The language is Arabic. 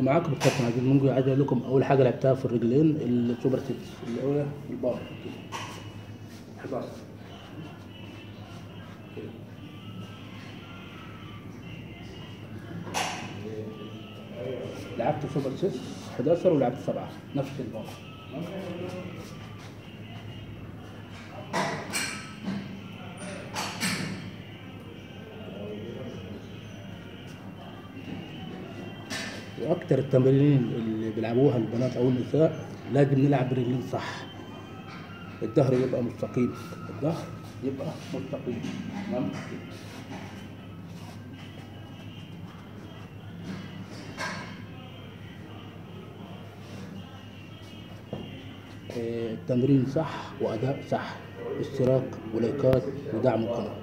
معاكم الكابتن عبد المنجي عايز أقول لكم أول حاجة لعبتها في الرجلين السوبر اللي هو البار 11 لعبت سوبر 6 11 ولعبت 7 نفس البار وأكتر التمارين اللي بيلعبوها البنات أو النساء لازم نلعب برجلين صح. الظهر يبقى مستقيم. الظهر يبقى مستقيم. تمام؟ آه، التمرين صح وأداء صح. اشتراك ولايكات ودعم القناه